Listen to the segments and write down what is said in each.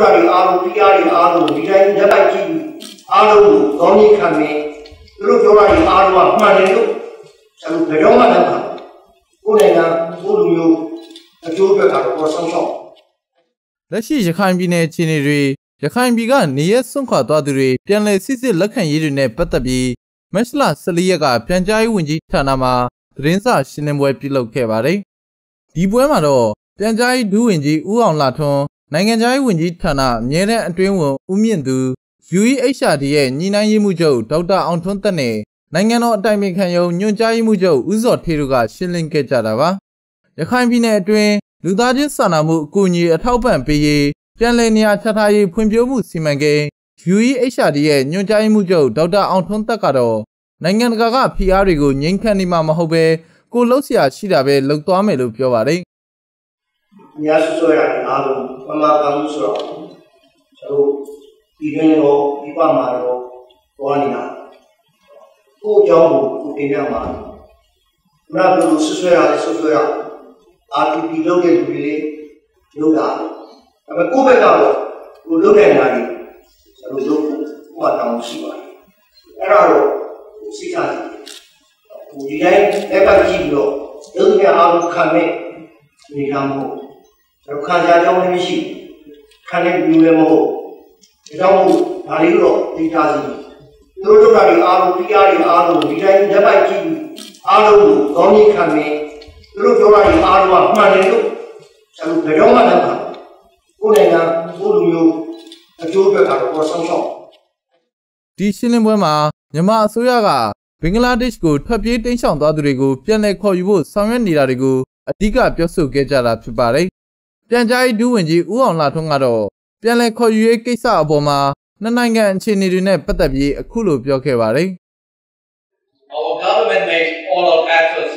တို့ရာတွေအားလုံးပြားတွေအားလုံးဒီတိုင်းလက်ပိုက်ကြည့်ပြီးအားလုံးကိုကောင်းကြီးခံနေသူတို့ပြောတာတွေအားလုံးကမှန်တယ်လို့ကျွန်တော်ဘယ်တော့မှလက်မကိုယ်နိုင်ငံကိုလူမျိုးအကျိုးအတွက်ကတော့ပေါ်ဆောင်ရှောက်လက်ရှိရခိုင်ပြည်နယ်ခြေနေတွေရခိုင်ပြည်ကနေရစွန့်ခွာသွားသူတွေပြန်လည်စစ်စစ်လက်ခံရေးတွေနဲ့ပတ်သက်ပြီးမက်လ14ရက်ကပြန်ကြားရေးဝန်ကြီးဌာနမှသတင်းစာရှင်းလင်းပွဲပြုလုပ်ခဲ့ပါတယ်။ဒီပွဲမှာတော့ပြန်ကြားရေးဒုဝန်ကြီးဦးအောင်လာထွန်း နိုင်ငံခြားရေးဝန်ကြီးဌာနအမြဲတမ်းအတွင်းဝန်ဦးမြင့်သူ UEHRD ရဲ့ညီနိုင်ရေးမှုချုပ်ဒေါက်တာအောင်ထွန်းသက်နဲ့နိုင်ငံတော်အတိုင်ပင်ခံရုံးညွှန်ကြားရေးမှုချုပ်ဦးစောထေတို့ကရှင်းလင်းခဲ့ကြတာပါ။ရခိုင်ပြည်နယ်အတွင်းလူသားချင်းစာနာမှုအကူအညီအထောက်ပံ့ပေးရေးပြန်လည်နေရာချထားရေးဖွံ့ဖြိုးမှုစီမံကိန်း UEHRD ရဲ့ညွှန်ကြားရေးမှုချုပ်ဒေါက်တာအောင်ထွန်းသက်ကတော့နိုင်ငံတကာကဖိအားတွေကိုငြိမ်းချမ်းနေမှာမဟုတ်ပဲကိုလှုပ်ရှားရှိတာပဲလှုပ်သွားမယ်လို့ပြောပါတယ်။ များစွာရတဲ့အားလုံးပမာကမှုဆိုတော့ကျွန်တော်ဒီကနေ့တော့ဒီပါမှာတော့သွားနေတာကိုအကြောင်းကိုကိုတင်ပြမှာဘုရားဘုရားဆွဆွရဆွဆွရ RTP လုပ်တဲ့လူတွေလေလုပ်တာဒါပေမဲ့ကိုယ့်ဘက်ကတော့ကိုလုပ်တဲ့နေရာတွေကျွန်တော်လုပ်ဖို့ဟိုအတောင်းရှိပါတယ်အဲ့ဒါတော့စိတ်ချတယ်ဟိုဒီတိုင်းလက်ပတ်ကြည့်ပြီးတော့ရုပ်ရအောင်ခံနေနေရမို့ကျွန် တော်ခံကြကြောင်းလည်းမရှိခံနေဘူးလည်းမဟုတ်ဒါကြောင့်မို့ဒါလေးတော့သိထားစီသူတို့တို့တွေအားလုံးတရားတွေအားလုံးဒီတိုင်းလက်ပတ်ကြည့်ပြီးအားလုံးကိုကောင်းကြီးခံနေသူတို့ပြောတာတွေအားလုံးကမှန်တယ်လို့ကျွန်တော်ဘယ်တော့မှလက်မကိုယ်နိုင်ငံကိုလူမျိုးအကျိုးအတွက်ကတော့ပေါ်ဆောင်ရှောက်ဒီရှင်းလင်းပွဲမှာမြန်မာအစိုးရကဘင်္ဂလားဒေ့ရှ်ကိုထွက်ပြေးတိမ်းရှောင်သွားသူတွေကိုပြန်လည်ခေါ်ယူဖို့ဆောင်ရွက်နေတာတွေကိုအဓိကပြောဆိုခဲ့ကြတာဖြစ်ပါတယ်။ ပြန်ကြားရေးဒုဝန်ကြီးဦးအောင်လာထွန်းကတော့ပြန်လည်ခေါ်ယူရေးကိစ္စအပေါ်မှာနှစ်နိုင်ငံအခြေအနေတွေနဲ့ပတ်သက်ပြီးအခုလိုပြောခဲ့ပါတယ်။ Our government made all out efforts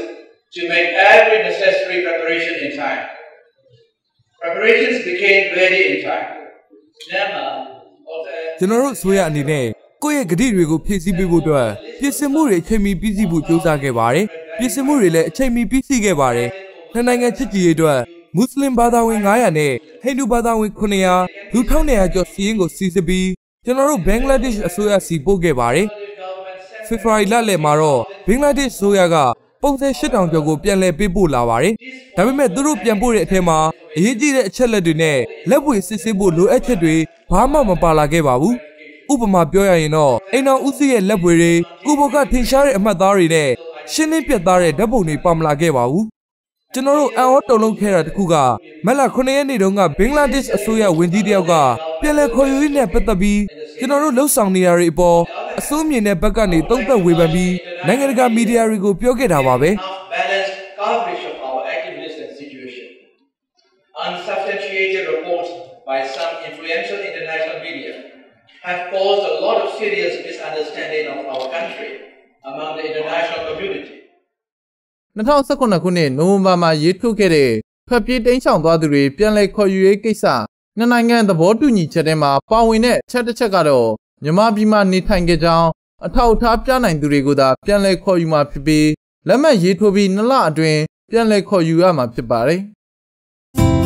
to make every necessary preparation in time. Preparations became ready in time. Never ကျွန်တော်တို့ဆိုရအနေနဲ့ကိုယ့်ရဲ့ဂတိတွေကိုဖြည့်ဆည်းပေးဖို့အတွက်ပြင်ဆင်မှုတွေအချိန်မီပြီးစီးဖို့ကြိုးစားခဲ့ပါတယ်။ပြင်ဆင်မှုတွေလည်းအချိန်မီပြီးစီးခဲ့ပါတယ်။နှစ်နိုင်ငံချစ်ကြည်ရေးအတွက် မွတ်စလင်ဘာသာဝင်900နဲ့ဟိန္ဒူဘာသာဝင်900လူ1900ကျော်စီးရင်ကိုစီစစ်ပြီးကျွန်တော်တို့ဘင်္ဂလားဒေ့ရှ်အစိုးရစီပို့ခဲ့ပါတယ်။ဖေဖော်ဝါရီလလယ်မှာတော့ဘင်္ဂလားဒေ့ရှ်အစိုးရကပုံစံ8000ကျော်ကိုပြန်လည်ပေးပို့လာပါတယ်။ဒါပေမဲ့သူတို့ပြန်ပို့တဲ့အထက်မှာအရေးကြီးတဲ့အချက်လက်တွေနဲ့လက်ပွေစစ်ဆေးဖို့လိုအပ်ချက်တွေဘာမှမပါလာခဲ့ပါဘူး။ဥပမာပြောရရင်တော့အိမ်တော်ဦးစီးရဲ့လက်ပွေတွေကိုဘောကထင်ရှားတဲ့အမှတ်သားတွေနဲ့ရှင်းလင်းပြတ်သားတဲ့ဓာတ်ပုံတွေပါမလာခဲ့ပါဘူး ကျွန်တော်တို့အန်အောတုံလုံးခဲ့တာတခုကမက်လာ9ရက်နေ့တုန်းကဘင်္ဂလားဒေ့ရှ်အစိုးရဝန်ကြီးတယောက်ကပြည်လဲခေါ်ယူရေးနဲ့ပတ်သက်ပြီးကျွန်တော်တို့လှုပ်ဆောင်နေရတဲ့အပေါ်အစိုးမြင်တဲ့ဘက်ကနေတုံ့သက်ဝေဖန်ပြီးနိုင်ငံတကာမီဒီယာတွေကိုပြောခဲ့တာပါပဲ unsubstantiated reports by some influential international media have caused a lot of serious misunderstanding of our country among the international community. 2019ခုနှစ်နိုဝင်ဘာမှာရေးထုတ်ခဲ့တဲ့ဖက်ပြေးတိမ်းရှောင်သွားသူတွေပြန်လည်ခေါ်ယူရေးကိစ္စနှစ်နိုင်ငံသဘောတူညီချက်ထဲမှာပါဝင်တဲ့အချက်တစ်ချက်ကတော့မြန်မာပြည်မှာနေထိုင်ခဲ့ကြောင်းအထောက်အထားပြနိုင်သူတွေကိုသာပြန်လည်ခေါ်ယူမှာဖြစ်ပြီးလက်မှတ်ရေးထိုးပြီးနှစ်လအတွင်းပြန်လည်ခေါ်ယူရမှာဖြစ်ပါတယ်။